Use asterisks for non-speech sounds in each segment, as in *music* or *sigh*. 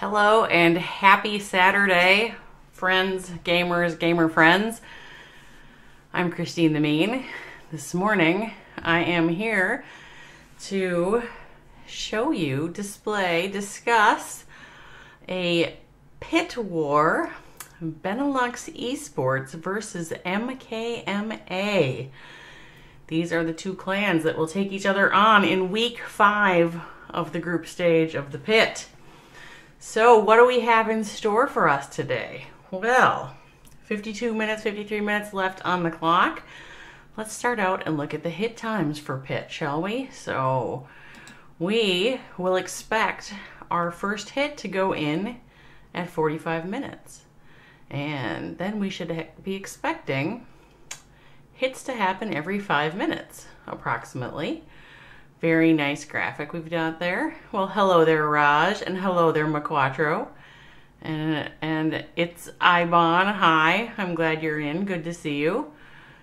hello and happy Saturday, friends, gamers, gamer friends. I'm Christine the Mean. This morning, I am here to show you, display, discuss a pit war Benelux Esports versus MKMA. These are the two clans that will take each other on in week five of the group stage of the pit. So, what do we have in store for us today? Well, 52 minutes, 53 minutes left on the clock. Let's start out and look at the hit times for pit, shall we? So, we will expect our first hit to go in at 45 minutes. And then we should be expecting hits to happen every five minutes, approximately. Very nice graphic we've got there. Well, hello there, Raj, and hello there, Maquatro. And, and it's Ibon. Hi, I'm glad you're in. Good to see you.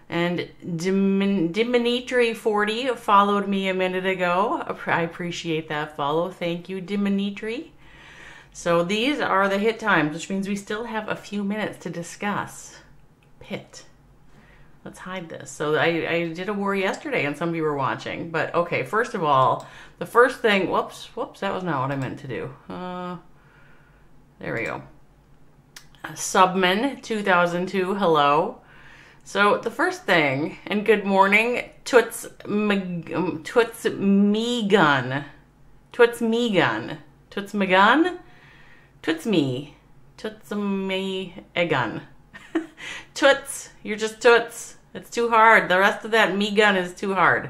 And Dimitri40 followed me a minute ago. I appreciate that follow. Thank you, Dimitri. So these are the hit times, which means we still have a few minutes to discuss pit. Let's hide this. So I, I did a war yesterday and some of you were watching. But okay, first of all, the first thing, whoops, whoops, that was not what I meant to do. Uh, there we go. Subman 2002, hello. So the first thing, and good morning, Toots, um, Toots Megan. Toots Megan. Toots Megan? Toots me. Toots me Egan. Toots, you're just toots. It's too hard. The rest of that me gun is too hard.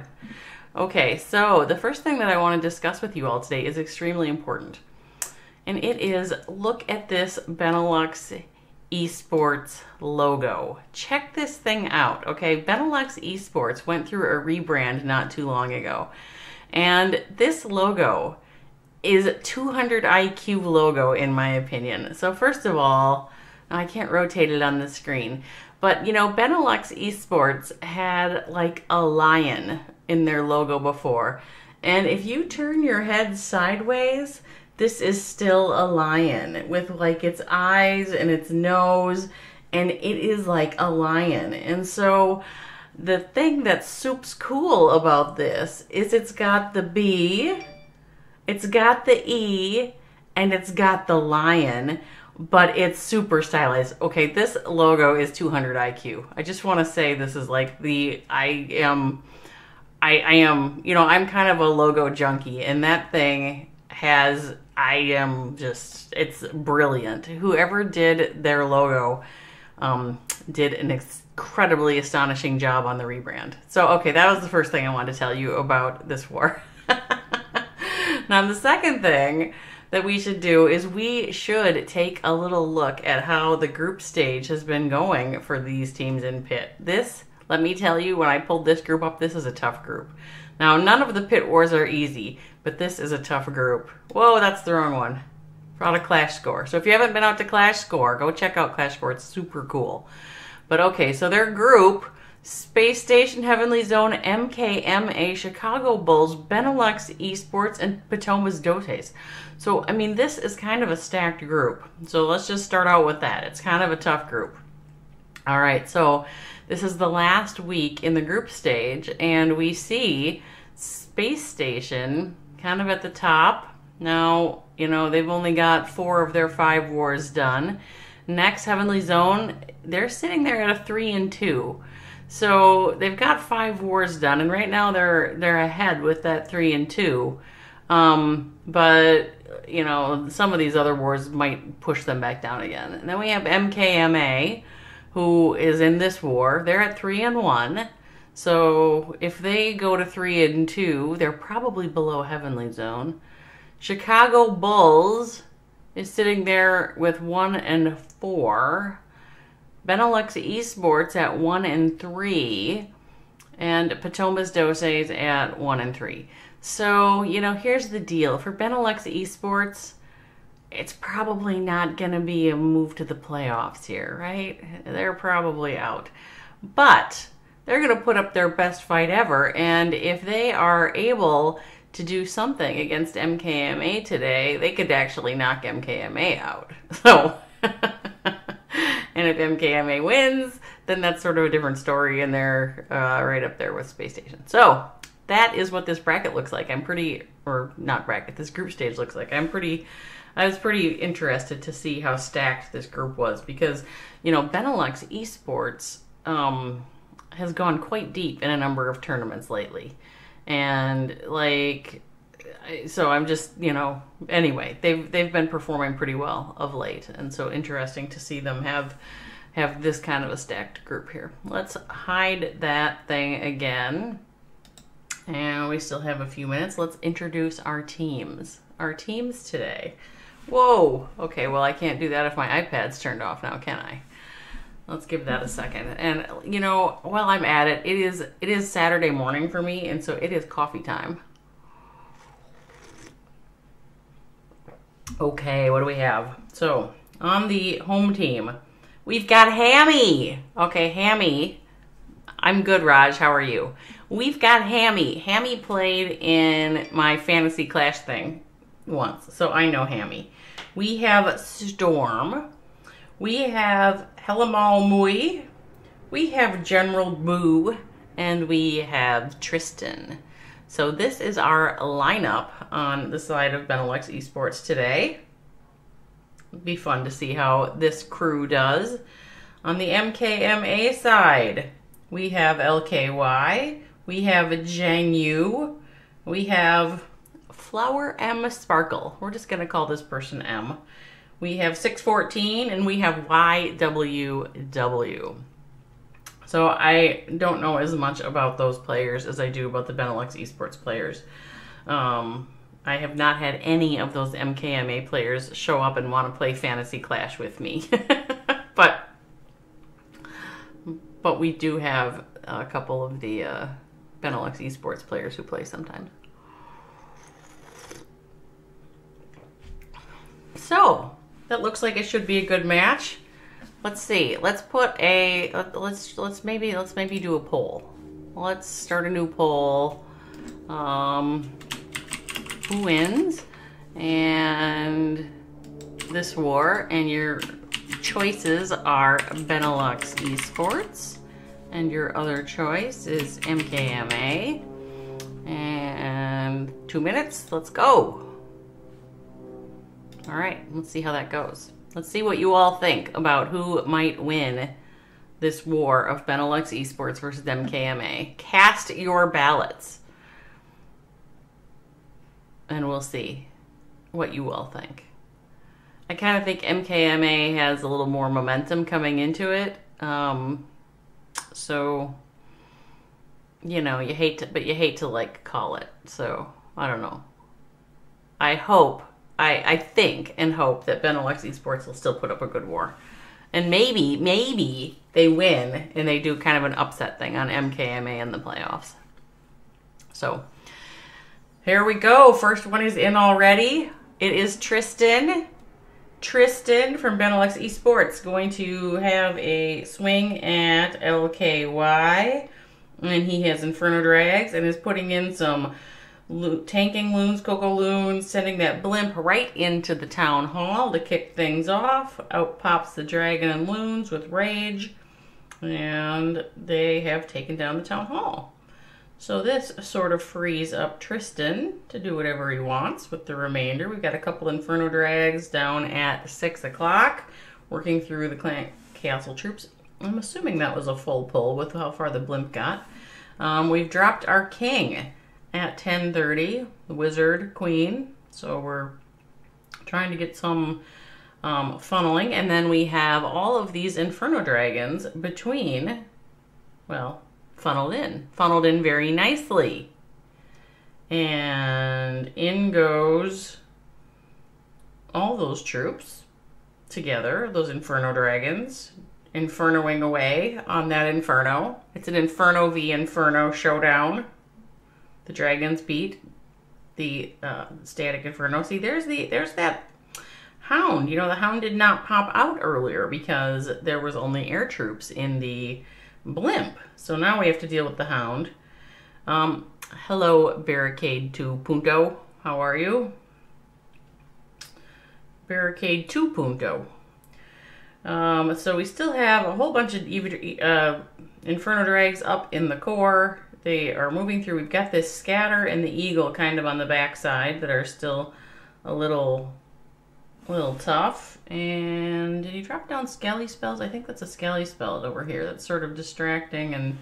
Okay, so the first thing that I want to discuss with you all today is extremely important. And it is look at this Benelux Esports logo. Check this thing out, okay? Benelux Esports went through a rebrand not too long ago. And this logo is 200 IQ logo in my opinion. So first of all, I can't rotate it on the screen, but you know, Benelux Esports had like a lion in their logo before. And if you turn your head sideways, this is still a lion with like its eyes and its nose and it is like a lion. And so the thing that's soup's cool about this is it's got the B, it's got the E, and it's got the lion, but it's super stylized. Okay, this logo is 200 IQ. I just want to say this is like the I am I, I am, you know, I'm kind of a logo junkie, and that thing has I am just it's brilliant. Whoever did their logo um, did an incredibly astonishing job on the rebrand. So okay, that was the first thing I wanted to tell you about this war. *laughs* now the second thing that we should do is we should take a little look at how the group stage has been going for these teams in pit. This, let me tell you, when I pulled this group up, this is a tough group. Now, none of the pit wars are easy, but this is a tough group. Whoa, that's the wrong one. Brought a Clash Score. So if you haven't been out to Clash Score, go check out Clash Score. It's super cool. But okay, so their group Space Station Heavenly Zone, MKMA, Chicago Bulls, Benelux Esports, and Potomac Dotes. So, I mean, this is kind of a stacked group. So let's just start out with that. It's kind of a tough group. All right, so this is the last week in the group stage, and we see Space Station kind of at the top. Now, you know, they've only got four of their five wars done. Next, Heavenly Zone, they're sitting there at a three and two. So they've got five wars done, and right now they're they're ahead with that three and two. Um, but you know, some of these other wars might push them back down again. And then we have MKMA, who is in this war. They're at three and one. So if they go to three and two, they're probably below Heavenly Zone. Chicago Bulls is sitting there with one and four. Benelux Esports at one and three, and Potomac Doses at one and three. So, you know, here's the deal. For Benelux Esports, it's probably not going to be a move to the playoffs here, right? They're probably out. But they're going to put up their best fight ever. And if they are able to do something against MKMA today, they could actually knock MKMA out. *laughs* So, *laughs* and if MKMA wins, then that's sort of a different story, and they're uh, right up there with Space Station. So, that is what this bracket looks like. I'm pretty, or not bracket, this group stage looks like. I'm pretty, I was pretty interested to see how stacked this group was because, you know, Benelux Esports um, has gone quite deep in a number of tournaments lately. And, like, so I'm just, you know, anyway, they've they've been performing pretty well of late, and so interesting to see them have have this kind of a stacked group here. Let's hide that thing again. And we still have a few minutes. Let's introduce our teams. Our teams today. Whoa. Okay, well, I can't do that if my iPad's turned off now, can I? Let's give that a second. And you know, while I'm at it, it is it is Saturday morning for me, and so it is coffee time. Okay, what do we have? So, on the home team, we've got Hammy. Okay, Hammy. I'm good, Raj. How are you? We've got Hammy. Hammy played in my fantasy clash thing once, so I know Hammy. We have Storm. We have Helamal Mui. We have General Boo. And we have Tristan. So this is our lineup on the side of Benelux Esports today. It'd be fun to see how this crew does. On the MKMA side, we have LKY, we have Jang Yu. We have Flower M Sparkle. We're just to call this person M. We have 614 and we have YWW. So I don't know as much about those players as I do about the Benelux esports players. Um, I have not had any of those MKMA players show up and want to play Fantasy Clash with me. *laughs* but but we do have a couple of the uh, Benelux esports players who play sometimes. So, that looks like it should be a good match. Let's see. Let's put a let's let's maybe let's maybe do a poll. Let's start a new poll. Um who wins? And this war and your choices are Benelux Esports and your other choice is MKMA. And two minutes, let's go. All right, let's see how that goes. Let's see what you all think about who might win this war of Benelux Esports versus MKMA. Cast your ballots. And we'll see what you all think. I kind of think MKMA has a little more momentum coming into it. Um, so, you know, you hate to, but you hate to like call it. So, I don't know. I hope, I, I think and hope that Benelux Esports will still put up a good war. And maybe, maybe they win and they do kind of an upset thing on MKMA in the playoffs. So, here we go. First one is in already. It is Tristan Tristan from Benelux Esports going to have a swing at LKY. And he has Inferno Drags and is putting in some tanking loons, Coco loons, sending that blimp right into the town hall to kick things off. Out pops the dragon and loons with rage. And they have taken down the town hall. So this sort of frees up Tristan to do whatever he wants with the remainder. We've got a couple Inferno Drags down at 6 o'clock, working through the clan castle troops. I'm assuming that was a full pull with how far the blimp got. Um, we've dropped our king at 10.30, the wizard queen. So we're trying to get some um, funneling. And then we have all of these Inferno Dragons between, well, funneled in, funneled in very nicely. And in goes all those troops together, those Inferno Dragons, infernoing away on that Inferno. It's an Inferno v Inferno showdown. The dragons beat the uh, Static Inferno. See, there's the there's that Hound. You know, the Hound did not pop out earlier because there was only air troops in the blimp. So now we have to deal with the hound. Um, hello, Barricade 2 Punto. How are you? Barricade 2 Punto. Um, so we still have a whole bunch of uh, Inferno Drags up in the core. They are moving through. We've got this Scatter and the Eagle kind of on the backside that are still a little, a little tough. And did he drop down Scally Spells? I think that's a Scally Spell over here. That's sort of distracting and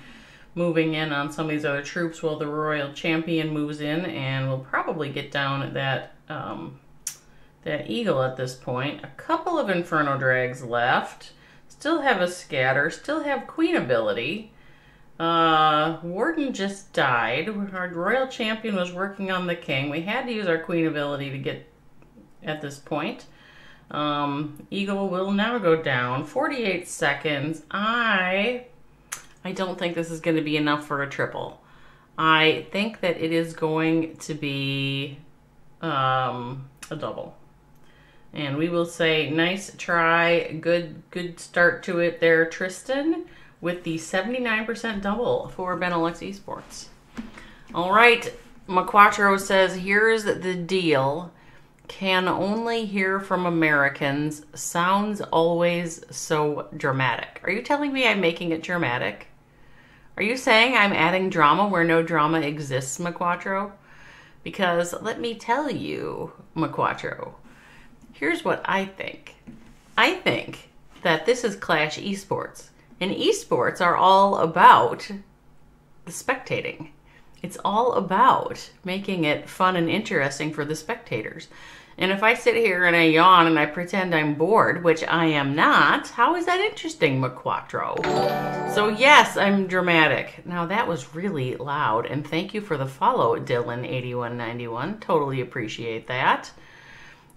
moving in on some of these other troops while the Royal Champion moves in. And we'll probably get down that um, that eagle at this point. A couple of Inferno Drags left. Still have a scatter. Still have Queen ability. Uh, Warden just died. Our Royal Champion was working on the King. We had to use our Queen ability to get at this point. Um, Eagle will now go down. 48 seconds. I, I don't think this is going to be enough for a triple. I think that it is going to be um, a double. And we will say, nice try, good good start to it there, Tristan, with the 79% double for Benelux Esports. All right, Maquatro says, here's the deal. Can only hear from Americans. Sounds always so dramatic. Are you telling me I'm making it dramatic? Are you saying I'm adding drama where no drama exists, Maquatro? Because let me tell you, Maquatro, Here's what I think. I think that this is Clash Esports. And esports are all about the spectating. It's all about making it fun and interesting for the spectators. And if I sit here and I yawn and I pretend I'm bored, which I am not, how is that interesting, Maquatro? So yes, I'm dramatic. Now that was really loud, and thank you for the follow, Dylan8191. Totally appreciate that.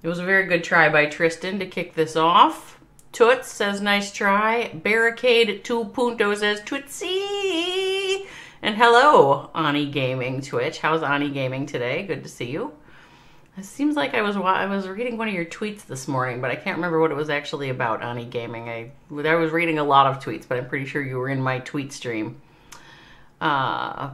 It was a very good try by Tristan to kick this off. Toots says, nice try. Barricade 2 Punto says, Tootsie! And hello, Ani Gaming Twitch. How's Ani Gaming today? Good to see you. It seems like I was I was reading one of your tweets this morning, but I can't remember what it was actually about, Ani Gaming. I, I was reading a lot of tweets, but I'm pretty sure you were in my tweet stream. Uh,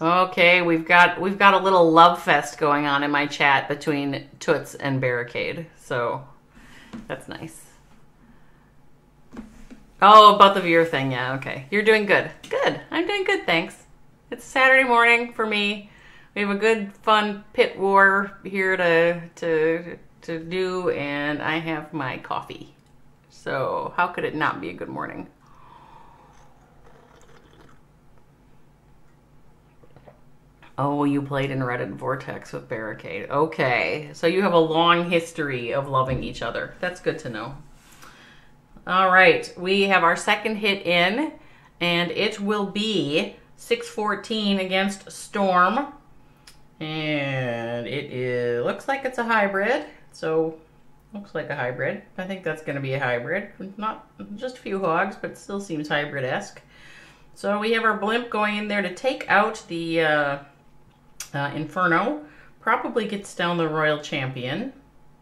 Okay, we've got we've got a little love fest going on in my chat between Toots and Barricade. So that's nice. Oh, about the viewer thing. Yeah, okay. You're doing good. Good. I'm doing good, thanks. It's Saturday morning for me. We have a good fun pit war here to to to do and I have my coffee. So, how could it not be a good morning? Oh, you played in Reddit Vortex with Barricade. Okay, so you have a long history of loving each other. That's good to know. All right, we have our second hit in, and it will be 614 against Storm. And it is, looks like it's a hybrid, so looks like a hybrid. I think that's going to be a hybrid. Not just a few hogs, but still seems hybrid-esque. So we have our blimp going in there to take out the... Uh, uh, Inferno probably gets down the Royal Champion.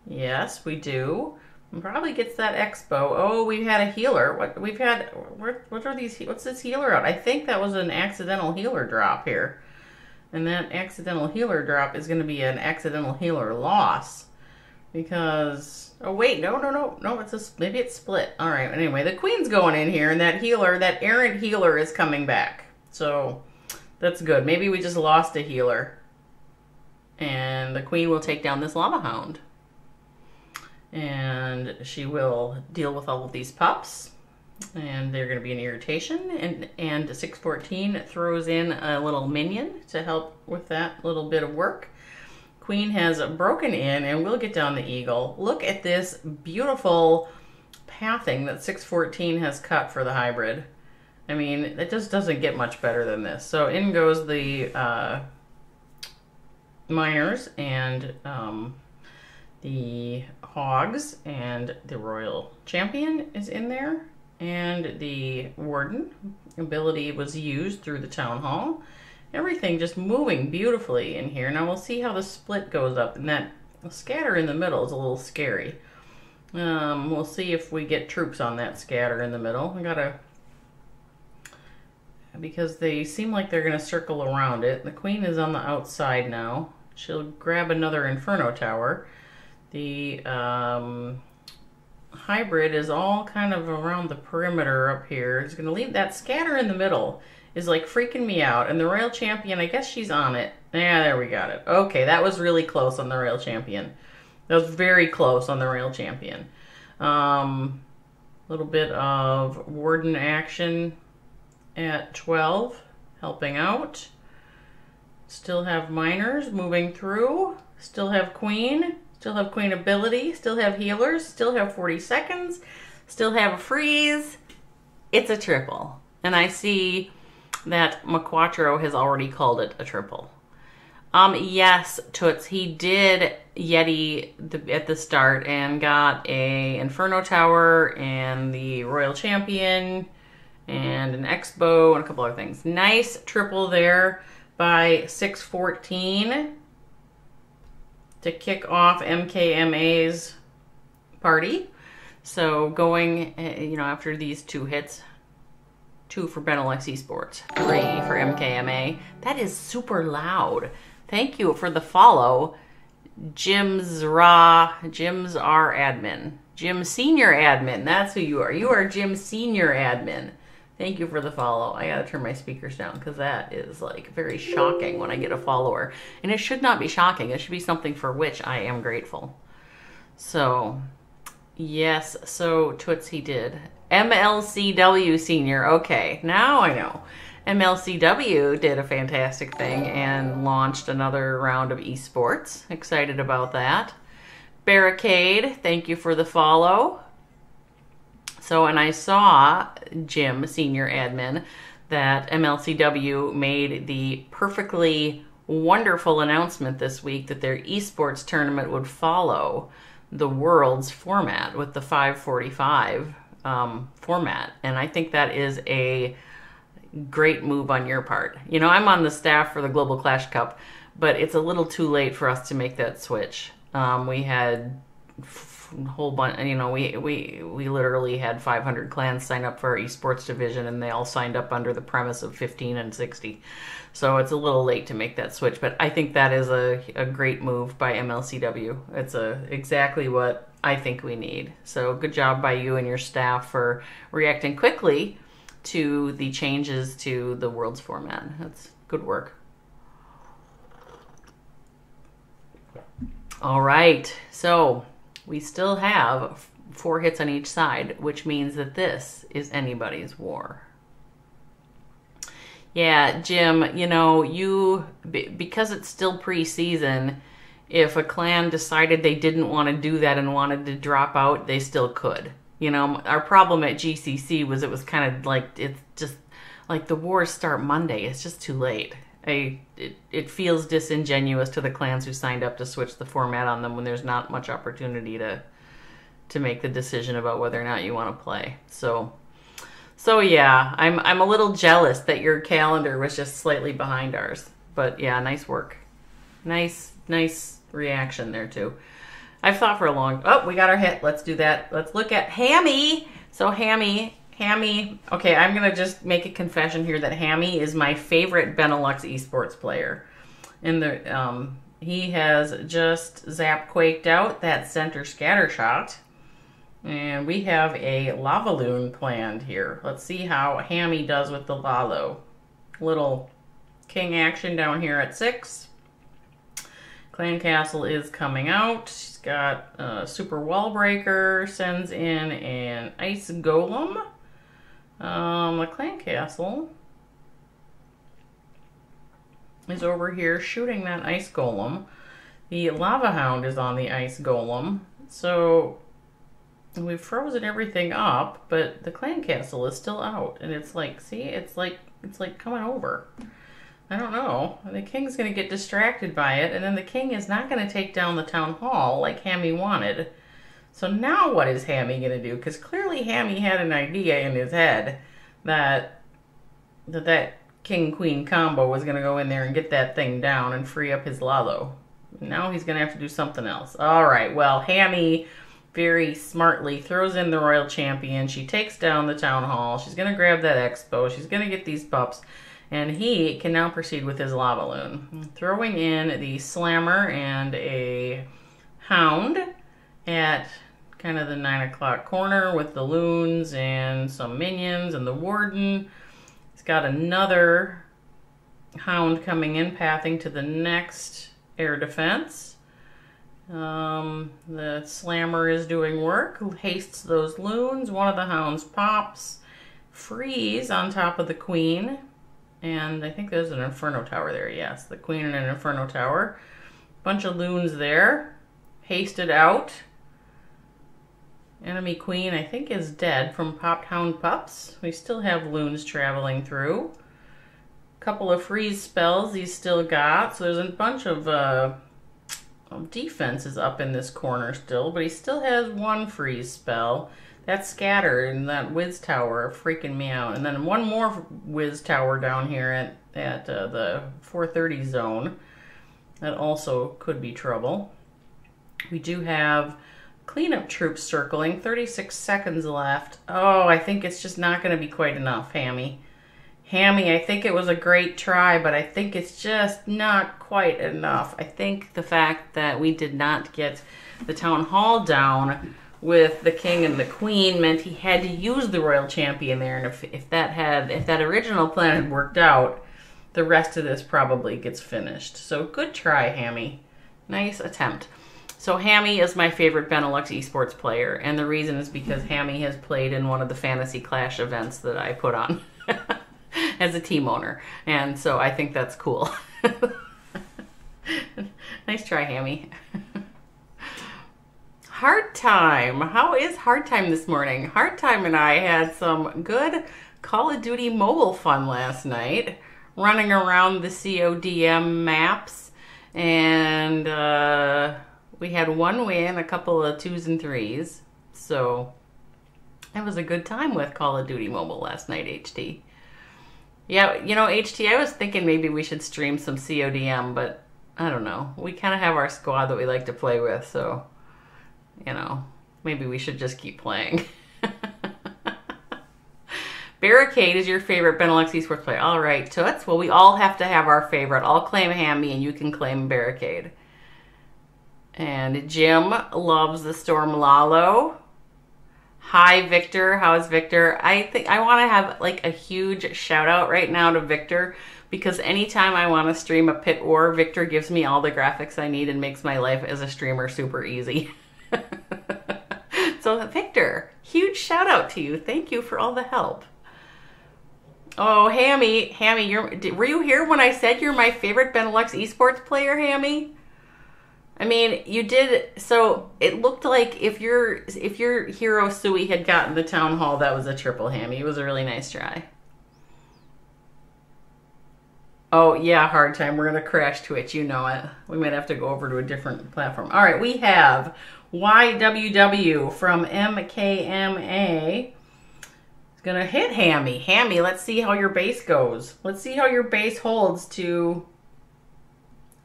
Yes, we do. Probably gets that Expo. Oh, we've had a healer. What we've had? What, what are these? What's this healer out? I think that was an accidental healer drop here, and that accidental healer drop is going to be an accidental healer loss because. Oh wait, no, no, no, no. It's a maybe it's split. All right. Anyway, the queen's going in here, and that healer, that errant healer, is coming back. So that's good. Maybe we just lost a healer. And the queen will take down this lava hound. And she will deal with all of these pups. And they're going to be an irritation. And, and 614 throws in a little minion to help with that little bit of work. Queen has broken in, and we'll get down the eagle. Look at this beautiful pathing that 614 has cut for the hybrid. I mean, it just doesn't get much better than this. So in goes the uh, miners and um, the hogs and the royal champion is in there. And the warden ability was used through the town hall. Everything just moving beautifully in here. Now we'll see how the split goes up. And that scatter in the middle is a little scary. Um, we'll see if we get troops on that scatter in the middle. I gotta because they seem like they're going to circle around it. The queen is on the outside now. She'll grab another Inferno Tower. The um, hybrid is all kind of around the perimeter up here. It's going to leave that scatter in the middle is like freaking me out. And the Royal Champion, I guess she's on it. Yeah, there we got it. Okay, that was really close on the Royal Champion. That was very close on the Royal Champion. A um, little bit of Warden action at 12, helping out. Still have miners moving through. Still have queen. Still have queen ability. Still have healers. Still have 40 seconds. Still have a freeze. It's a triple. And I see that Maquatro has already called it a triple. Um, yes, Toots, he did Yeti the, at the start and got a Inferno Tower and the Royal Champion and an X-Bow and a couple other things. Nice triple there by 614 to kick off MKMA's party. So going, eh, you know, after these two hits, two for Benelux Esports, three for MKMA. That is super loud. Thank you for the follow, Jim's Raw, Jim's R admin, Jim Senior admin. That's who you are. You are Jim Senior admin. Thank you for the follow. I gotta turn my speakers down because that is like very shocking when I get a follower. And it should not be shocking. It should be something for which I am grateful. So, yes, so Toots he did. MLCW Senior. Okay, now I know. MLCW did a fantastic thing and launched another round of esports. Excited about that. Barricade, thank you for the follow. So, and I saw Jim, senior admin, that MLCW made the perfectly wonderful announcement this week that their esports tournament would follow the world's format with the 545 um, format. And I think that is a great move on your part. You know, I'm on the staff for the Global Clash Cup, but it's a little too late for us to make that switch. Um, we had whole bunch you know we we we literally had 500 clans sign up for our esports division and they all signed up under the premise of 15 and 60 so it's a little late to make that switch but i think that is a, a great move by mlcw it's a exactly what i think we need. So good job by you and your staff for reacting quickly to the changes to the world's format. That's good work. All right so we still have four hits on each side, which means that this is anybody's war. Yeah, Jim, you know, you, because it's still preseason, if a clan decided they didn't want to do that and wanted to drop out, they still could. You know, our problem at GCC was it was kind of like, it's just like the wars start Monday. It's just too late. I, it, it feels disingenuous to the clans who signed up to switch the format on them when there's not much opportunity to to make the decision about whether or not you want to play. So so yeah, I'm I'm a little jealous that your calendar was just slightly behind ours. But yeah, nice work. Nice nice reaction there too. I've thought for a long Oh, we got our hit. Let's do that. Let's look at Hammy. So Hammy Hammy, okay, I'm gonna just make a confession here that Hammy is my favorite Benelux esports player. And the um, he has just zap quaked out that center scatter shot. And we have a Lavaloon planned here. Let's see how Hammy does with the Lalo. Little king action down here at six. Clan Castle is coming out. She's got a super wall breaker, sends in an ice golem. Um, the clan castle is over here shooting that ice golem. The lava hound is on the ice golem. So we've frozen everything up, but the clan castle is still out. And it's like, see, it's like, it's like coming over. I don't know. The king's going to get distracted by it, and then the king is not going to take down the town hall like Hammy wanted. So now what is Hammy going to do? Because clearly Hammy had an idea in his head that that, that king queen combo was going to go in there and get that thing down and free up his Lalo. Now he's going to have to do something else. All right, well, Hammy very smartly throws in the royal champion. She takes down the town hall. She's going to grab that expo. She's going to get these pups. And he can now proceed with his lava loon. Throwing in the slammer and a hound at kind of the nine o'clock corner with the loons and some minions and the warden. He's got another hound coming in, pathing to the next air defense. Um, the slammer is doing work, hastes those loons. One of the hounds pops, freeze on top of the queen. And I think there's an inferno tower there, yes. The queen and an inferno tower. Bunch of loons there. Hasted out. Enemy queen, I think, is dead from popped hound pups. We still have loons traveling through. A Couple of freeze spells he's still got. So there's a bunch of uh, up in this corner still, but he still has one freeze spell. That scatter and that whiz tower freaking me out. And then one more whiz tower down here at, at uh, the 430 zone. That also could be trouble. We do have cleanup troops circling. 36 seconds left. Oh, I think it's just not going to be quite enough, Hammy. Hammy, I think it was a great try, but I think it's just not quite enough. I think the fact that we did not get the town hall down with the king and the queen meant he had to use the royal champion there, and if, if that had if that original plan had worked out, the rest of this probably gets finished. So good try, Hammy. Nice attempt. So Hammy is my favorite Benelux esports player, and the reason is because Hammy has played in one of the Fantasy Clash events that I put on. *laughs* as a team owner. And so I think that's cool. *laughs* nice try, Hammy. *laughs* Hard Time. How is Hard Time this morning? Hard Time and I had some good Call of Duty mobile fun last night, running around the CODM maps, and uh, we had one win, a couple of twos and threes. So it was a good time with Call of Duty mobile last night, HT. Yeah, you know, HT, I was thinking maybe we should stream some CODM, but I don't know. We kind of have our squad that we like to play with, so, you know, maybe we should just keep playing. *laughs* Barricade is your favorite Benelux esports player. All right, Toots. Well, we all have to have our favorite. I'll claim Hammy and you can claim Barricade. And Jim loves the Storm Lalo. Hi, Victor. How is Victor? I think I want to have like a huge shout out right now to Victor because anytime I want to stream a pit war, Victor gives me all the graphics I need and makes my life as a streamer super easy. *laughs* so, Victor, huge shout out to you. Thank you for all the help. Oh, Hammy, Hammy, you're, were you here when I said you're my favorite Benelux esports player, Hammy? I mean, you did so it looked like if your if your hero Sui had gotten the town hall, that was a triple hammy. It was a really nice try. Oh yeah, hard time. We're gonna crash Twitch, you know it. We might have to go over to a different platform. All right, we have YWW from MKMA. It's gonna hit Hammy. Hammy, let's see how your base goes. Let's see how your base holds to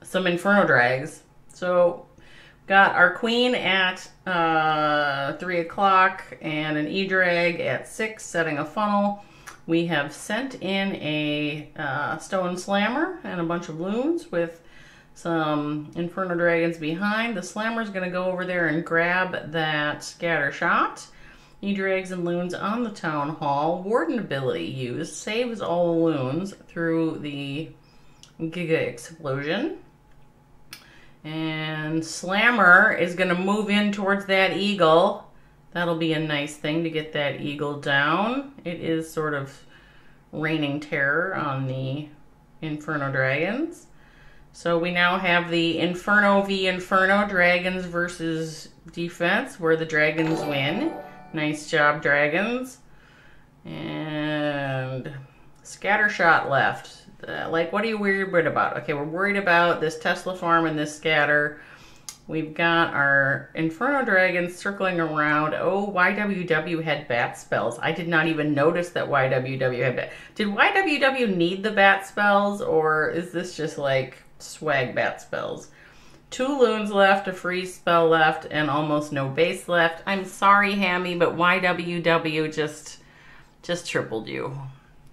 some Inferno Drags. So got our queen at uh, 3 o'clock and an E-drag at 6, setting a funnel. We have sent in a uh, stone slammer and a bunch of loons with some inferno dragons behind. The slammer is going to go over there and grab that scatter shot. E-drags and loons on the town hall. Warden ability used saves all the loons through the Giga explosion. And Slammer is going to move in towards that eagle. That'll be a nice thing to get that eagle down. It is sort of raining terror on the Inferno Dragons. So we now have the Inferno v Inferno Dragons versus defense where the dragons win. Nice job, dragons. And Scattershot left. Uh, like, what are you worried about? Okay, we're worried about this Tesla farm and this scatter. We've got our Inferno Dragons circling around. Oh, YWW had bat spells. I did not even notice that YWW had bat. Did YWW need the bat spells, or is this just like swag bat spells? Two loons left, a freeze spell left, and almost no base left. I'm sorry, Hammy, but YWW just just tripled you.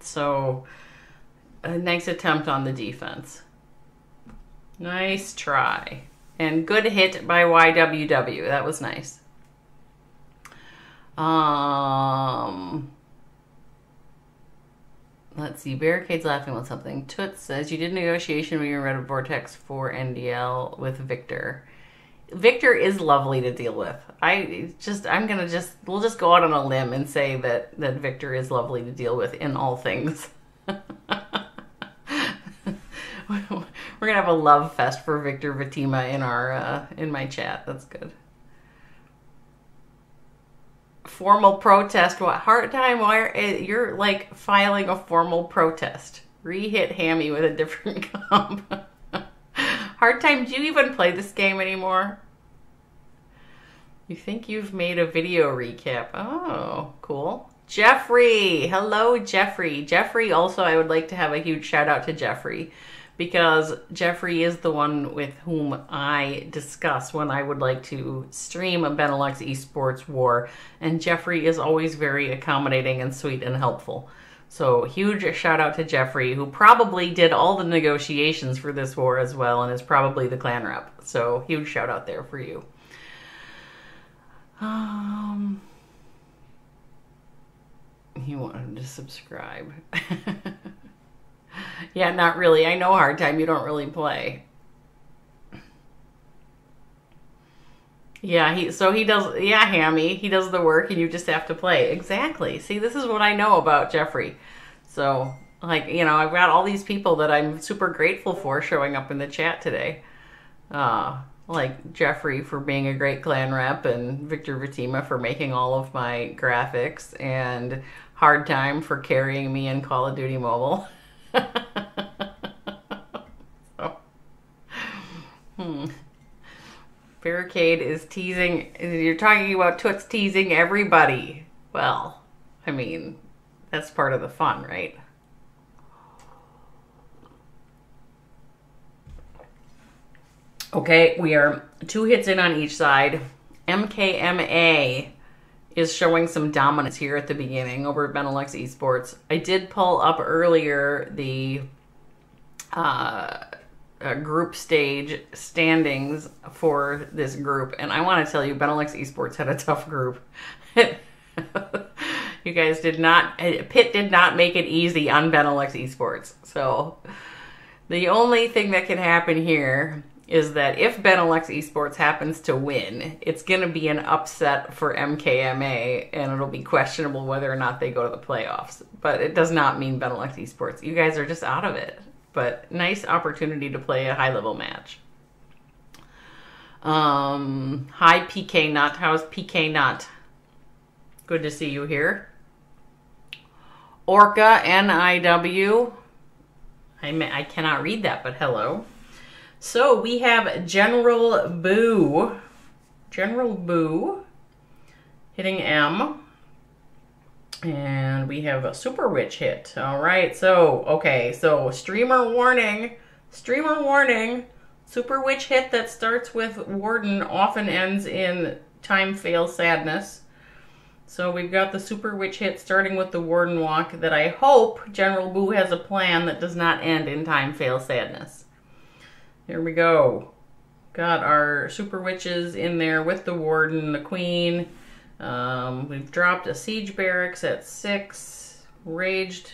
So a nice attempt on the defense. Nice try. And good hit by YWW. That was nice. Um Let's see. Barricade's laughing with something. Toots says you did negotiation when you were a Vortex for NDL with Victor. Victor is lovely to deal with. I just I'm gonna just we'll just go out on a limb and say that that Victor is lovely to deal with in all things. *laughs* *laughs* We're gonna have a love fest for Victor Vitima in our uh, in my chat. That's good formal protest. What hard time? Why eh, you're like filing a formal protest? Rehit Hammy with a different *laughs* comp. hard time. Do you even play this game anymore? You think you've made a video recap? Oh, cool. Jeffrey, hello, Jeffrey. Jeffrey. Also, I would like to have a huge shout out to Jeffrey because Jeffrey is the one with whom I discuss when I would like to stream a Benelux esports war. And Jeffrey is always very accommodating and sweet and helpful. So, huge shout out to Jeffrey, who probably did all the negotiations for this war as well and is probably the clan rep. So, huge shout out there for you. Um, he wanted to subscribe. *laughs* yeah, not really. I know hard time. You don't really play. Yeah, he so he does yeah, Hammy. He does the work and you just have to play. Exactly. See, this is what I know about Jeffrey. So, like, you know, I've got all these people that I'm super grateful for showing up in the chat today. Uh, like Jeffrey for being a great clan rep and Victor Vitima for making all of my graphics and Hard Time for carrying me in Call of Duty Mobile. *laughs* hmm. Barricade is teasing. You're talking about Toots teasing everybody. Well, I mean, that's part of the fun, right? Okay, we are two hits in on each side. MKMA is showing some dominance here at the beginning over Benelux Esports. I did pull up earlier the uh, uh, group stage standings for this group, and I want to tell you, Benelux Esports had a tough group. *laughs* you guys did not, Pit did not make it easy on Benelux Esports. So the only thing that can happen here is that if Benelux Esports happens to win, it's going to be an upset for MKMA and it'll be questionable whether or not they go to the playoffs. But it does not mean Benelux Esports. You guys are just out of it. But nice opportunity to play a high level match. Um, hi PK Nut. How's PK Nut? Good to see you here. Orca NIW. I may, I cannot read that, but hello. So we have General Boo. General Boo hitting M. And we have a Super Witch hit. All right, so, okay, so streamer warning. Streamer warning. Super Witch hit that starts with Warden often ends in time fail sadness. So we've got the Super Witch hit starting with the Warden walk that I hope General Boo has a plan that does not end in time fail sadness. Here we go. Got our super witches in there with the warden, the queen. Um, we've dropped a siege barracks at six. Raged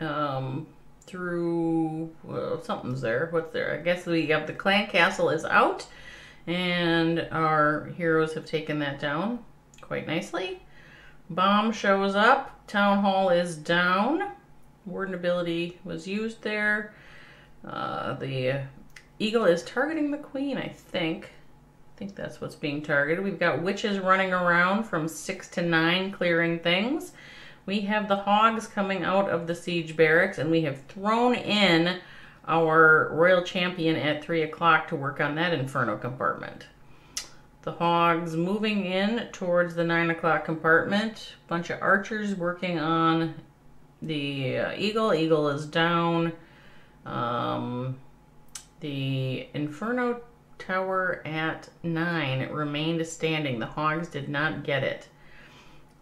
um, through well, something's there. What's there? I guess we have the clan castle is out, and our heroes have taken that down quite nicely. Bomb shows up. Town hall is down. Warden ability was used there. Uh, the Eagle is targeting the queen, I think. I think that's what's being targeted. We've got witches running around from 6 to 9 clearing things. We have the hogs coming out of the siege barracks, and we have thrown in our royal champion at 3 o'clock to work on that inferno compartment. The hogs moving in towards the 9 o'clock compartment. Bunch of archers working on the uh, eagle. Eagle is down. Um, the Inferno tower at nine. Remained standing. The hogs did not get it.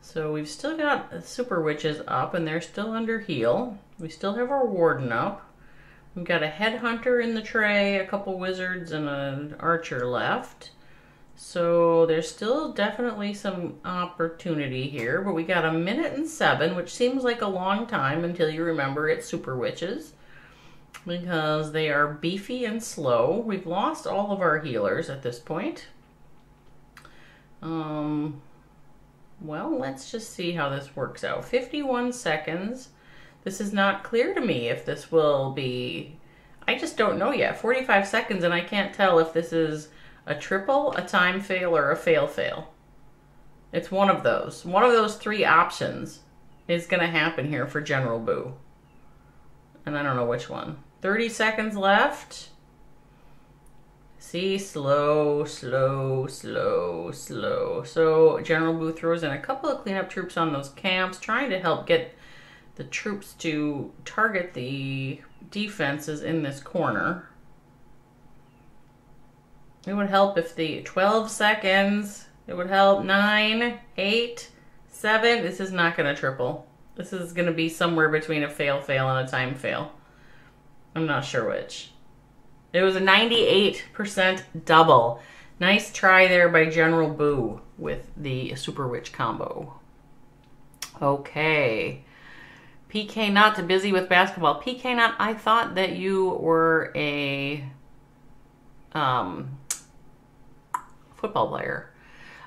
So we've still got super witches up and they're still under heal. We still have our warden up. We've got a headhunter in the tray, a couple wizards, and an archer left. So there's still definitely some opportunity here, but we got a minute and seven, which seems like a long time until you remember it's super witches because they are beefy and slow. We've lost all of our healers at this point. Um, well, let's just see how this works out. 51 seconds. This is not clear to me if this will be... I just don't know yet. 45 seconds and I can't tell if this is a triple, a time fail, or a fail fail. It's one of those. One of those three options is going to happen here for General Boo. And I don't know which one. 30 seconds left. See, slow, slow, slow, slow. So General Boo throws in a couple of cleanup troops on those camps, trying to help get the troops to target the defenses in this corner. It would help if the 12 seconds, it would help. Nine, eight, seven. This is not going to triple. This is going to be somewhere between a fail fail and a time fail. I'm not sure which. It was a 98% double. Nice try there by General Boo with the Super Witch combo. Okay. PK Not busy with basketball. PK Not, I thought that you were a um, football player.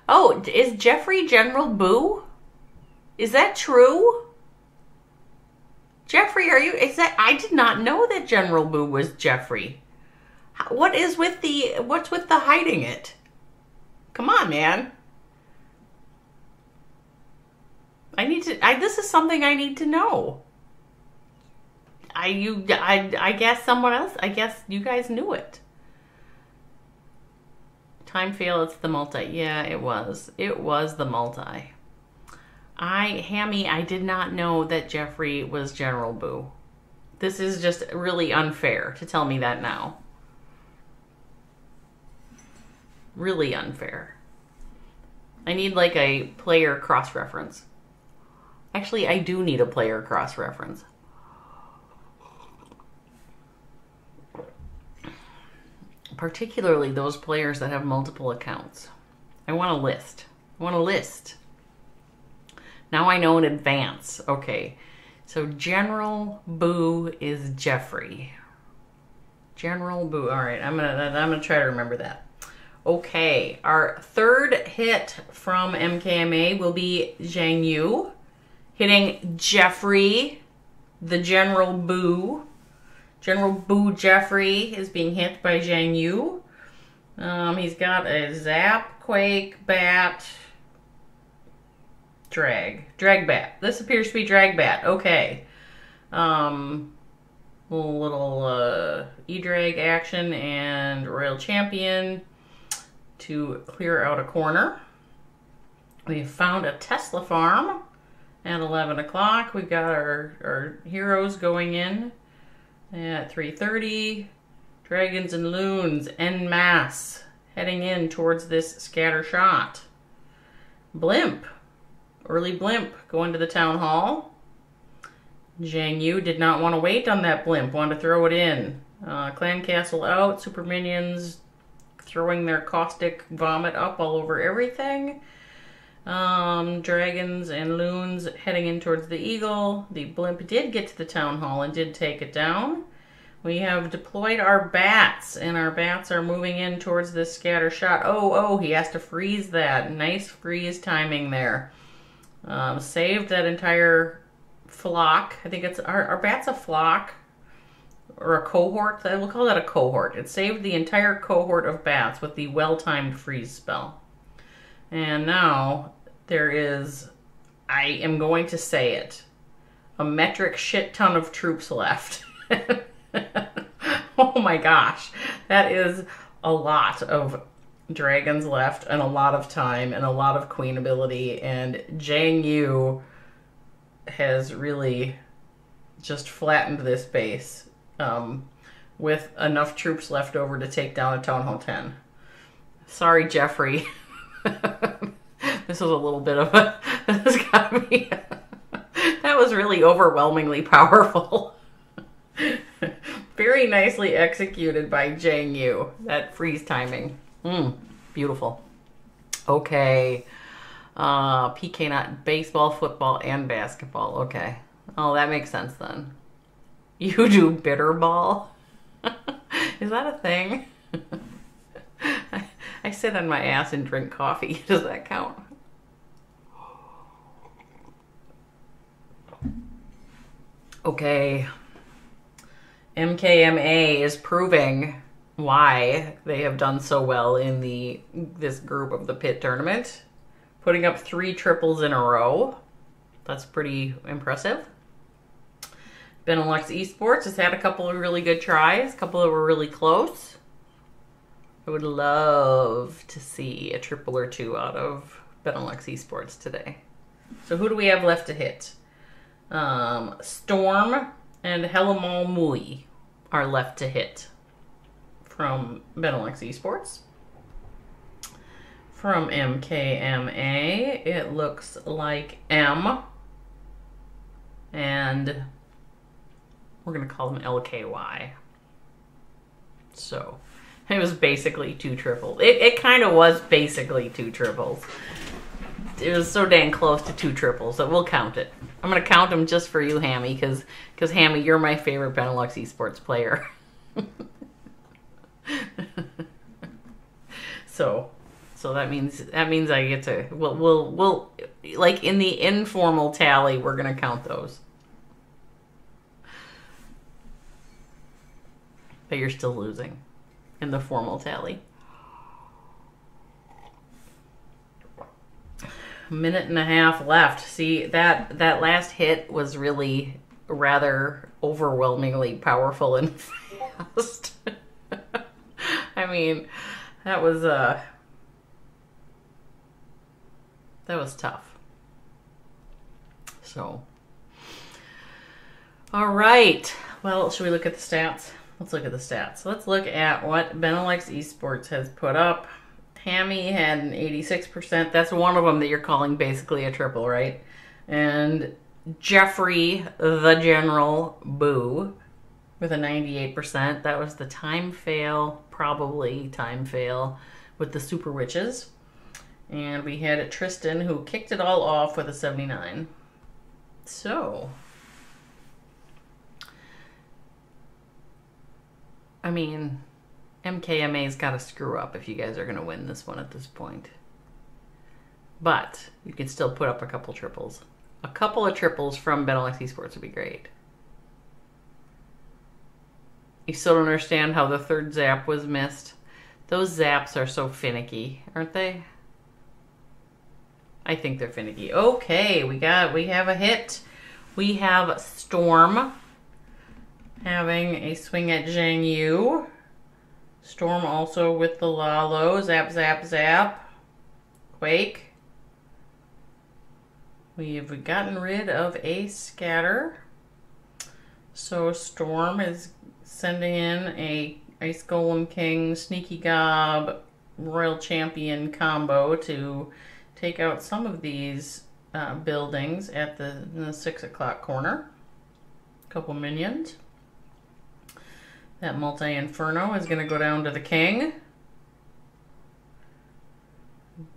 Oh, is Jeffrey General Boo? Is that true? Jeffrey, are you? Is that? I did not know that General Boo was Jeffrey. What is with the? What's with the hiding it? Come on, man. I need to. I this is something I need to know. I you I I guess someone else. I guess you guys knew it. Time fail, it's the multi. Yeah, it was. It was the multi. I, Hammy, I did not know that Jeffrey was General Boo. This is just really unfair to tell me that now. Really unfair. I need like a player cross reference. Actually, I do need a player cross reference. particularly those players that have multiple accounts. I want a list. I want a list. Now I know in advance. Okay, so General Boo is Jeffrey. General Boo. All right, I'm gonna I'm gonna try to remember that. Okay, our third hit from MKMA will be Zhang Yu hitting Jeffrey, the General Boo. General Boo Jeffrey is being hit by Zhang Yu. Um, he's got a Zap, Quake, Bat, Drag. Drag Bat. This appears to be Drag Bat. Okay. Um, little, uh, E-Drag action and Royal Champion to clear out a corner. We found a Tesla farm at 11 o'clock. We've got our, our heroes going in at 3.30, dragons and loons en masse heading in towards this scatter shot. Blimp, early blimp going to the town hall. Zhang Yu did not want to wait on that blimp, wanted to throw it in. Uh, clan castle out, super minions throwing their caustic vomit up all over everything. Um, dragons and loons heading in towards the eagle. The blimp did get to the town hall and did take it down. We have deployed our bats, and our bats are moving in towards this scatter shot. Oh, oh, he has to freeze that. Nice freeze timing there. Um, saved that entire flock. I think it's, our, our bat's a flock or a cohort. We'll call that a cohort. It saved the entire cohort of bats with the well-timed freeze spell. And now there is, I am going to say it, a metric shit ton of troops left. *laughs* oh my gosh, that is a lot of dragons left and a lot of time and a lot of queen ability and Zhang Yu has really just flattened this base um, with enough troops left over to take down a Town Hall 10. Sorry, Jeffrey. *laughs* this was a little bit of a. *laughs* This got me. *laughs* that was really overwhelmingly powerful. Very nicely executed by Zhang Yu. That freeze timing. Mm, beautiful. Okay. Uh, PK not baseball, football, and basketball. Okay. Oh, that makes sense then. *laughs* You do bitter ball? *laughs* Is that a thing? I, *laughs* I sit on my ass and drink coffee. Does that count? Okay. MKMA is proving why they have done so well in the this group of the pit tournament, putting up three triples in a row. That's pretty impressive. Benelux Esports has had a couple of really good tries, a couple that were really close. I would love to see a triple or two out of Benelux Esports today. So who do we have left to hit? Um, Storm and Helamal Mui are left to hit from Benelux Esports. From MKMA, it looks like M and we're going to call them LKY. So it was basically two triples. It, it kind of was basically two triples. It was so dang close to two triples that we'll count it. I'm going to count them just for you, Hammy, because because Hammy, you're my favorite Benelux esports player. *laughs* *laughs* so so that means that means I get to we'll we'll we'll like in the informal tally we're gonna count those. But you're still losing in the formal tally. A minute and a half left. See that that last hit was really rather overwhelmingly powerful and *laughs* fast. *laughs* *laughs* I mean, that was uh that was tough. So all right. Well, should we look at the stats? Let's look at the stats. Let's look at what Benelux Esports has put up. Tammy had an 86%. That's one of them that you're calling basically a triple, right? And Jeffrey, the General Boo, with a 98%. That was the time fail, probably time fail, with the Super Witches. And we had Tristan, who kicked it all off with a 79. So, I mean, MKMA's got to screw up if you guys are going to win this one at this point. But you can still put up a couple triples. A couple of triples from Benelux Esports would be great. You still don't understand how the third zap was missed. Those zaps are so finicky, aren't they? I think they're finicky. Okay, we got we have a hit. We have Storm having a swing at Zhang Yu. Storm also with the Lalo. Zap, zap, zap. Quake. We've gotten rid of a scatter. So Storm is sending in a Ice Golem King Sneaky Gob Royal Champion combo to take out some of these uh, buildings at the, the 6 o'clock corner. A Couple minions. That multi-inferno is going to go down to the king.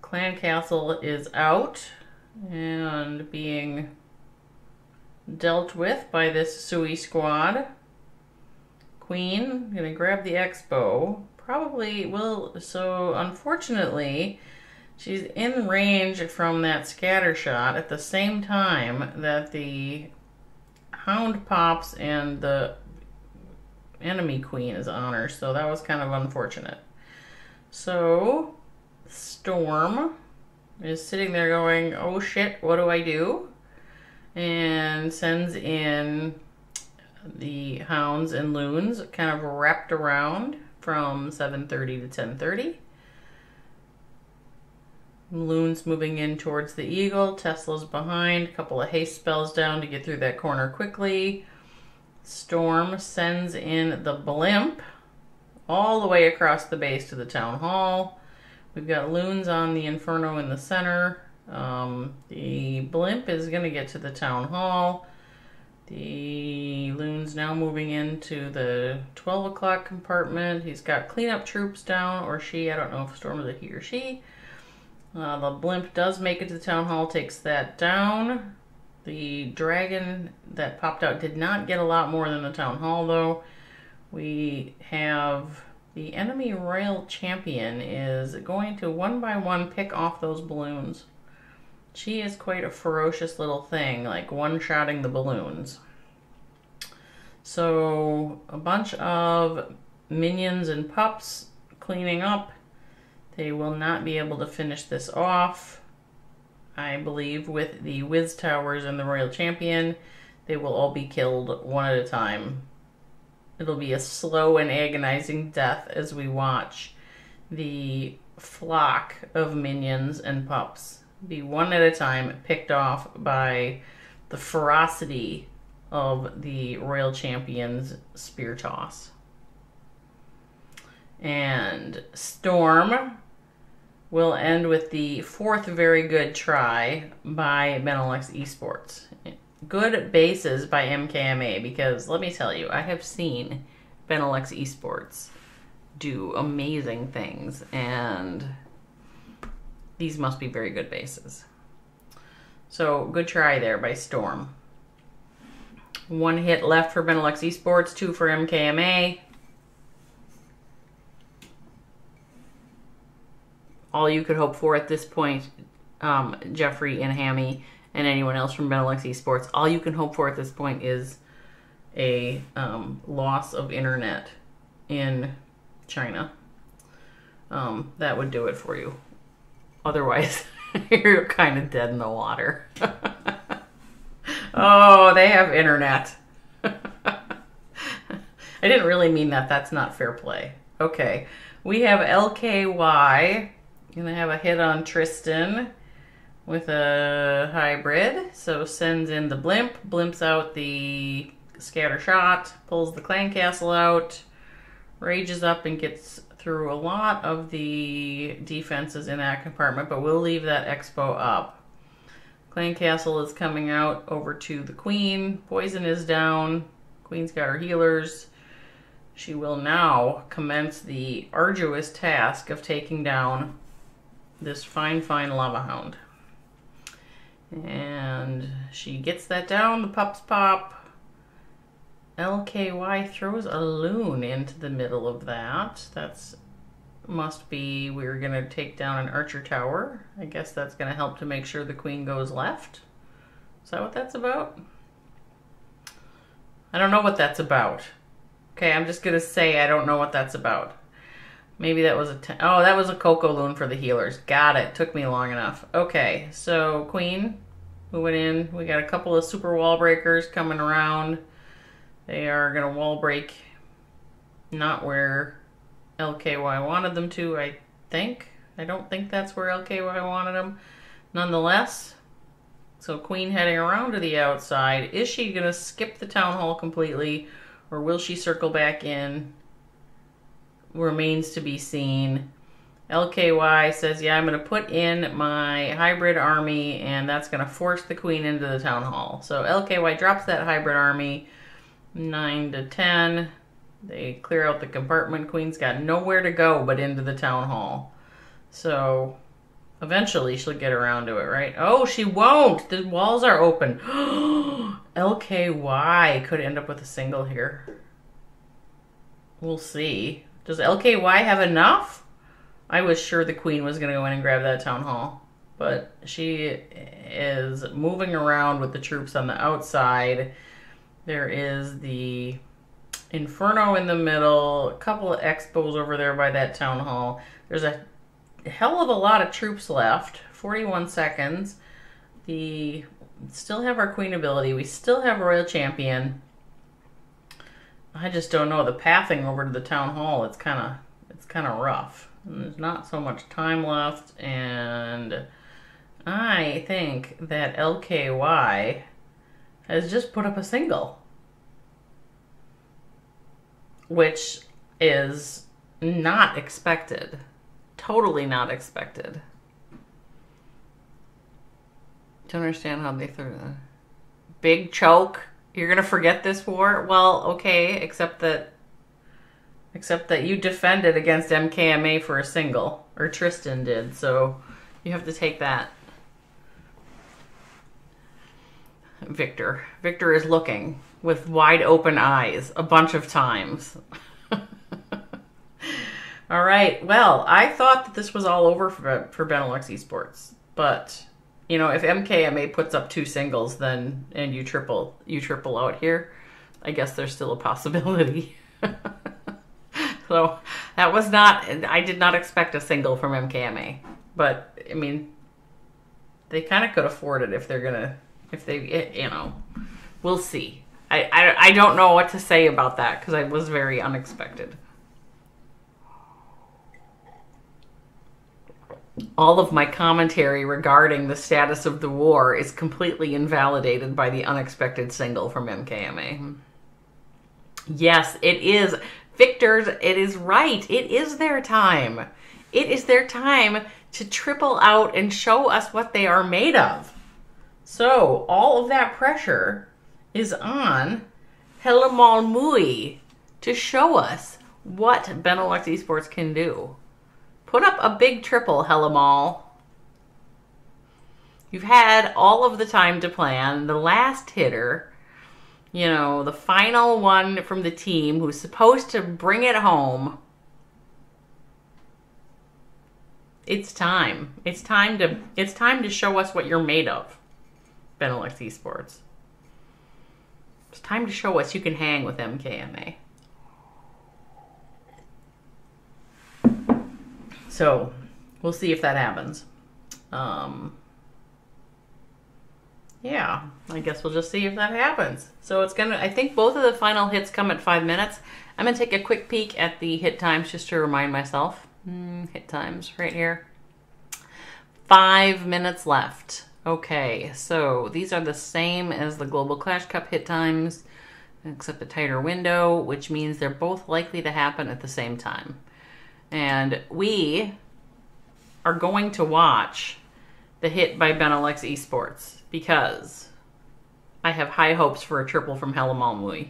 Clan Castle is out and being dealt with by this Sui squad. Queen, gonna grab the X-bow. Probably will, so unfortunately, she's in range from that scatter shot at the same time that the Hound pops and the enemy queen is on her, so that was kind of unfortunate. So, Storm is sitting there going, oh shit, what do I do? And sends in the hounds and loons kind of wrapped around from 7.30 to 10.30. Loons moving in towards the eagle. Tesla's behind. A couple of haste spells down to get through that corner quickly. Storm sends in the blimp all the way across the base to the town hall. We've got loons on the Inferno in the center. Um, the blimp is going to get to the town hall. The loon's now moving into the 12 o'clock compartment. He's got cleanup troops down, or she. I don't know if Storm is a he or she. Uh, the blimp does make it to the town hall, takes that down. The dragon that popped out did not get a lot more than the town hall, though. We have the enemy royal champion is going to one by one pick off those balloons. She is quite a ferocious little thing, like one-shotting the balloons. So a bunch of minions and pups cleaning up. They will not be able to finish this off. I believe with the Wiz Towers and the Royal Champion, they will all be killed one at a time. It'll be a slow and agonizing death as we watch the flock of minions and pups be one at a time picked off by the ferocity of the Royal Champion's spear toss. And Storm will end with the fourth very good try by Benelux Esports. Good bases by MKMA because let me tell you, I have seen Benelux Esports do amazing things and these must be very good bases. So good try there by Storm. One hit left for Benelux Esports, two for MKMA. All you could hope for at this point, um, Jeffrey and Hammy and anyone else from Benelux Esports, all you can hope for at this point is a um, loss of internet in China. Um, that would do it for you. Otherwise, *laughs* you're kind of dead in the water. *laughs* oh, they have internet. *laughs* I didn't really mean that. That's not fair play. Okay. We have LKY. Gonna have a hit on Tristan with a hybrid. So sends in the blimp, blimps out the scatter shot, pulls the clan castle out, rages up and gets through a lot of the defenses in that compartment, but we'll leave that X-bow up. Clan Castle is coming out over to the Queen. Poison is down. Queen's got her healers. She will now commence the arduous task of taking down this fine, fine lava hound. And she gets that down. The pups pop. LKY throws a loon into the middle of that. That's must be we're going to take down an archer tower. I guess that's going to help to make sure the queen goes left. Is that what that's about? I don't know what that's about. Okay, I'm just going to say I don't know what that's about. Maybe that was a... oh, that was a Coco Loon for the healers. Got it. Took me long enough. Okay, so Queen moving in. We got a couple of super wall breakers coming around. They are going to wall break not where LKY wanted them to, I think. I don't think that's where LKY wanted them. Nonetheless, so Queen heading around to the outside. Is she going to skip the town hall completely or will she circle back in? Remains to be seen. LKY says, yeah, I'm going to put in my hybrid army and that's going to force the queen into the town hall. So LKY drops that hybrid army 9 to 10. They clear out the compartment. Queen's got nowhere to go but into the town hall. So eventually she'll get around to it, right? Oh, she won't. The walls are open. *gasps* LKY could end up with a single here. We'll see. Does LKY have enough? I was sure the queen was going to go in and grab that town hall. But she is moving around with the troops on the outside. There is the Inferno in the middle, a couple of X-bows over there by that town hall. There's a hell of a lot of troops left, 41 seconds. The still have our queen ability. We still have royal champion. I just don't know the pathing over to the town hall. It's kind of it's kind of rough. And there's not so much time left and I think that LKY has just put up a single which is not expected. Totally not expected. Don't understand how they threw the big choke. You're gonna forget this war? Well, okay, except that except that you defended against MKMA for a single, or Tristan did, so you have to take that. Victor. Victor is looking with wide open eyes a bunch of times. *laughs* all right. Well, I thought that this was all over for, for Benelux Esports, but you know, if MKMA puts up two singles, then and you triple you triple out here, I guess there's still a possibility. *laughs* so that was not. I did not expect a single from MKMA, but I mean, they kind of could afford it if they're gonna if they you know, we'll see. I I, I don't know what to say about that because it was very unexpected. all of my commentary regarding the status of the war is completely invalidated by the unexpected single from MKMA. Yes, it is. Victors, it is right. It is their time. It is their time to triple out and show us what they are made of. So, all of that pressure is on Helamal Mui to show us what Benelux Esports can do. Put up a big triple, Helamal. You've had all of the time to plan. The last hitter, you know, the final one from the team who's supposed to bring it home. It's time. It's time to it's time to show us what you're made of. Benelux Esports. It's time to show us you can hang with MKMA. So we'll see if that happens. Um, yeah, I guess we'll just see if that happens. So it's gonna. I think both of the final hits come at five minutes. I'm gonna take a quick peek at the hit times just to remind myself. Mm, hit times right here. Five minutes left. Okay, so these are the same as the Global Clash Cup hit times, except a tighter window, which means they're both likely to happen at the same time. And we are going to watch the hit by Benelux Esports because I have high hopes for a triple from Helamalmui.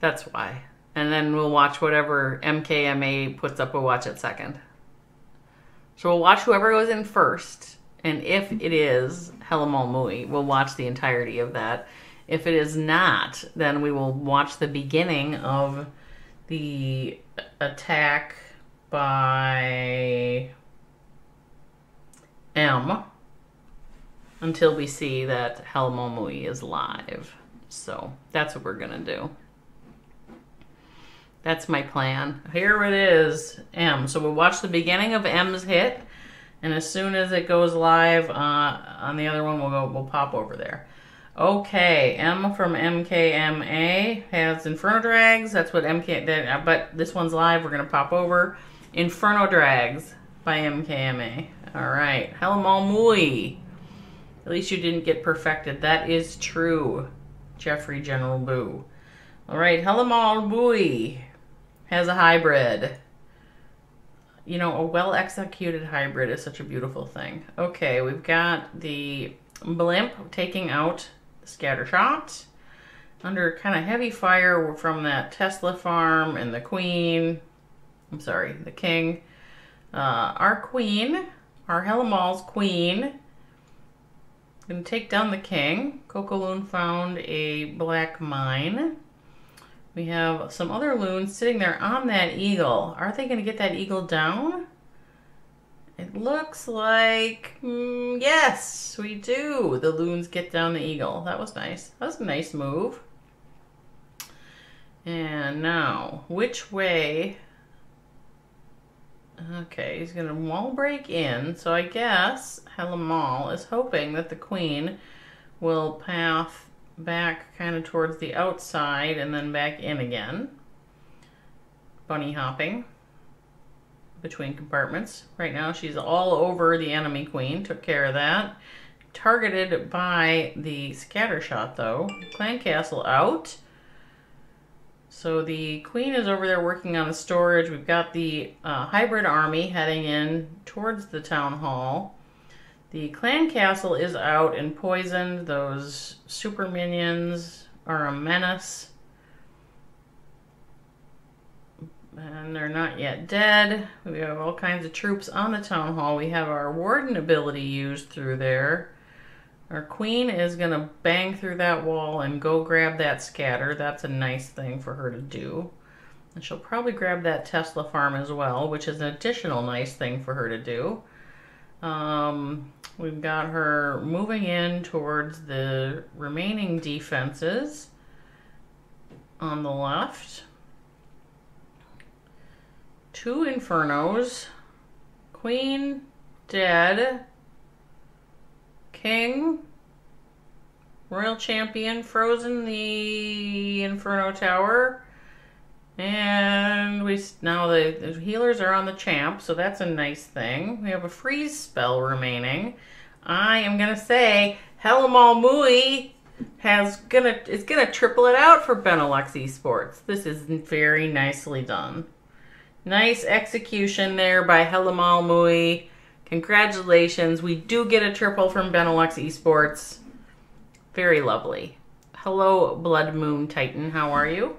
That's why. And then we'll watch whatever MKMA puts up, we'll watch it second. So we'll watch whoever goes in first. And if it is Helamalmui, we'll watch the entirety of that. If it is not, then we will watch the beginning of the attack by M until we see that Helmomui is live. So that's what we're going to do. That's my plan. Here it is, M. So we'll watch the beginning of M's hit, and as soon as it goes live uh, on the other one, we'll go. We'll pop over there. Okay, M from MKMA has Inferno Drags. That's what MK. That, but this one's live. We're gonna pop over Inferno Drags by MKMA. All right, Helamal At least you didn't get perfected. That is true, Jeffrey General Boo. All right, Helamal has a hybrid. You know, a well executed hybrid is such a beautiful thing. Okay, we've got the blimp taking out scatter shot under kind of heavy fire from that Tesla farm and the queen. I'm sorry, the king. Uh, our queen, our Helamal's queen, gonna take down the king. Coco Loon found a black mine. We have some other loons sitting there on that eagle. Are they gonna get that eagle down? It looks like, mm, yes, we do. The loons get down the eagle. That was nice. That was a nice move. And now, which way? Okay, he's going to wall break in. So I guess Helamal is hoping that the queen will path back kind of towards the outside and then back in again. Bunny hopping between compartments. Right now she's all over the enemy queen. Took care of that. Targeted by the scatter shot though. Clan Castle out. So the queen is over there working on the storage. We've got the uh, hybrid army heading in towards the town hall. The clan castle is out and poisoned. Those super minions are a menace. And they're not yet dead. We have all kinds of troops on the town hall. We have our warden ability used through there. Our queen is going to bang through that wall and go grab that scatter. That's a nice thing for her to do. And she'll probably grab that Tesla farm as well, which is an additional nice thing for her to do. Um, we've got her moving in towards the remaining defenses on the left. Two Infernos. Queen dead. King, Royal Champion, frozen the Inferno Tower. And we now the, the, healers are on the champ, so that's a nice thing. We have a freeze spell remaining. I am gonna say Helamal Mui has gonna is gonna triple it out for Benelux Esports. This is very nicely done. Nice execution there by Helamal Mui. Congratulations. We do get a triple from Benelux Esports. Very lovely. Hello, Blood Moon Titan. How are you?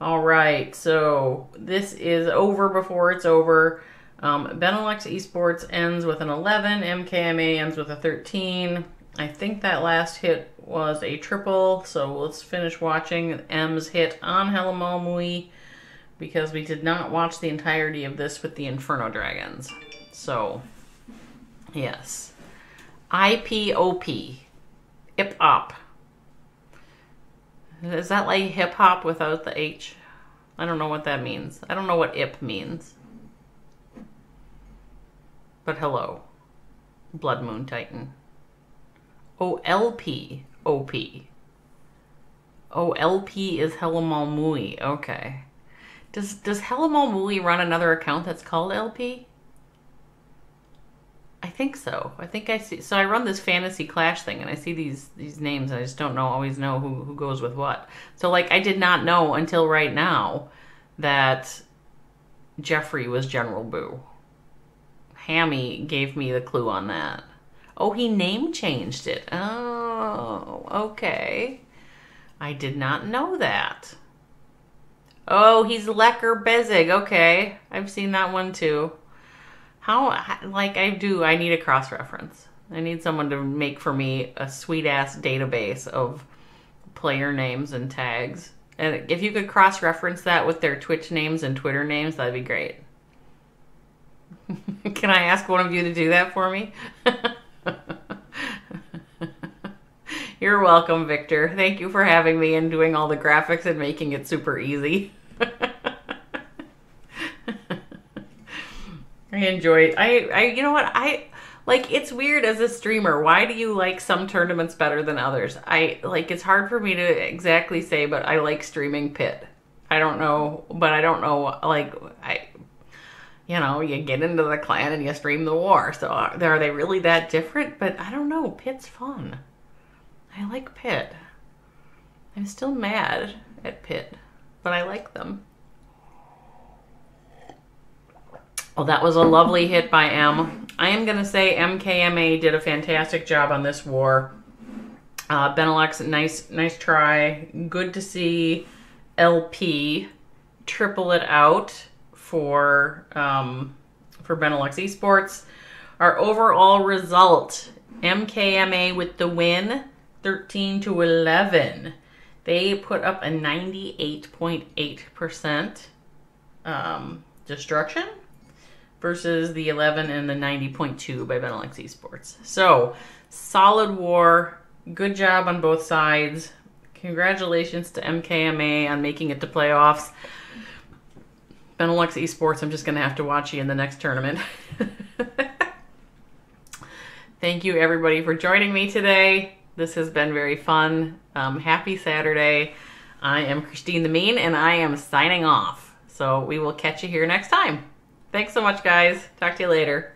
All right, so this is over before it's over. Um, Benelux Esports ends with an 11. MKMA ends with a 13. I think that last hit was a triple, so let's finish watching M's hit on Helamalmuie because we did not watch the entirety of this with the Inferno Dragons. So, yes. IPOP. Hip hop. Is that like hip hop without the H? I don't know what that means. I don't know what IP means. But hello. Blood Moon Titan. OLP. OP. OLP is Helamal Mui. Okay. Does does Helamal Mui run another account that's called LP? I think so. I think I see. So I run this fantasy clash thing, and I see these these names. I just don't know always know who who goes with what. So like I did not know until right now that Jeffrey was General Boo. Hammy gave me the clue on that. Oh, he name changed it. Oh, okay. I did not know that. Oh, he's Lecker Bezig. Okay. I've seen that one too. How, like, I do, I need a cross reference. I need someone to make for me a sweet ass database of player names and tags. And if you could cross reference that with their Twitch names and Twitter names, that'd be great. *laughs* Can I ask one of you to do that for me? *laughs* You're welcome, Victor. Thank you for having me and doing all the graphics and making it super easy. *laughs* I enjoy I I you know what? I like it's weird as a streamer. Why do you like some tournaments better than others? I like it's hard for me to exactly say, but I like streaming pit. I don't know, but I don't know like I you know, you get into the clan and you stream the war. So are, are they really that different? But I don't know. Pit's fun. I like Pit. I'm still mad at Pit, but I like them. Well, that was a lovely hit by M. I am going to say MKMA did a fantastic job on this war. Uh, Benelux, nice, nice try. Good to see LP triple it out for um, for Benelux Esports. Our overall result: MKMA with the win. 13 to 11. They put up a 98.8% um, destruction versus the 11 and the 90.2 by Benelux Esports. So, solid war. Good job on both sides. Congratulations to MKMA on making it to playoffs. Benelux Esports, I'm just going to have to watch you in the next tournament. *laughs* Thank you, everybody, for joining me today. This has been very fun. Um, happy Saturday. I am Christine the Mean, and I am signing off. So we will catch you here next time. Thanks so much, guys. Talk to you later.